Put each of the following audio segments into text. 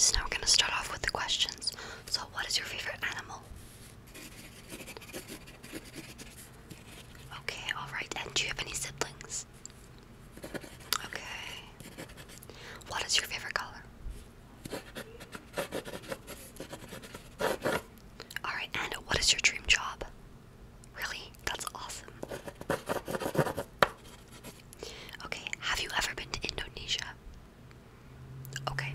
us. Now we're going to start off with the questions. So, what is your favorite animal? Okay, alright. And do you have any siblings? Okay. What is your favorite color? Alright, and what is your dream job? Really? That's awesome. Okay, have you ever been to Indonesia? Okay.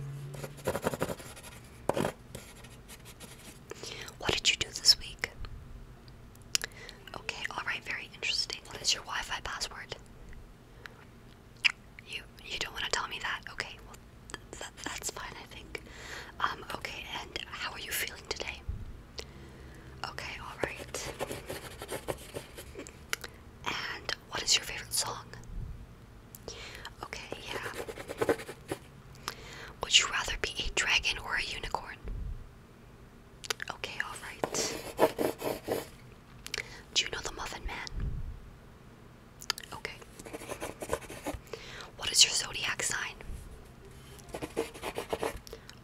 is your zodiac sign?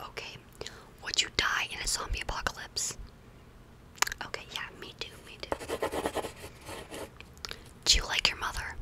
Okay. Would you die in a zombie apocalypse? Okay, yeah, me too, me too. Do you like your mother?